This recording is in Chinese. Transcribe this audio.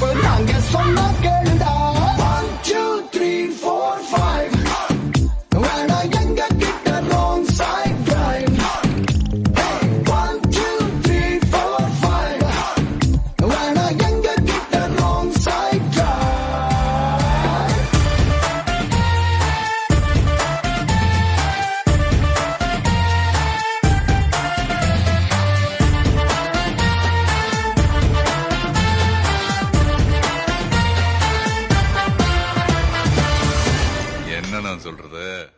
我有个双 சொல்றது?